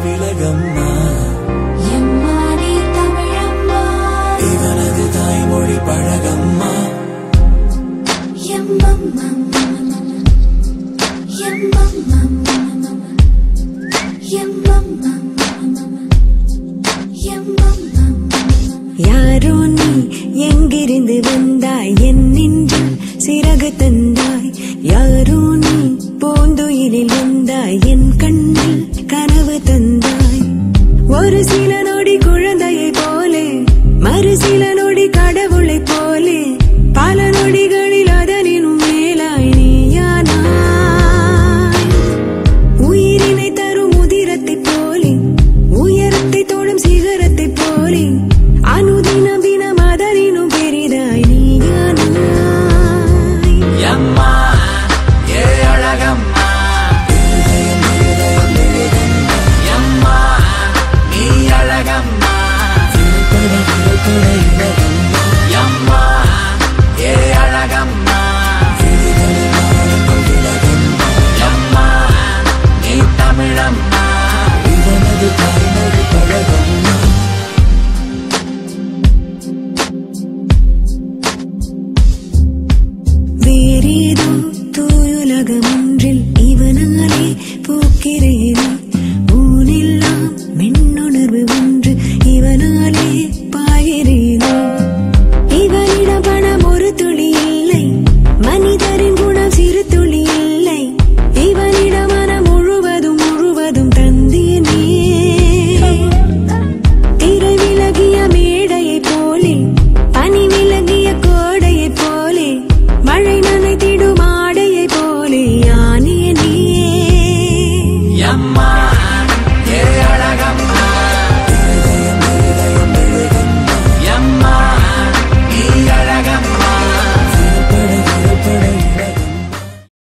விலகம்மா. இவனது தாய்மொழி பழகம்மா. யாரோ நீ எங்கிருந்து வந்தாய்? என் சிறகு தந்தாய். யாரோ நீ ஒரு சில நொடி குழந்தையை போலே மறு சில நொடி கடவுளை போல मेरी दो तू लगमा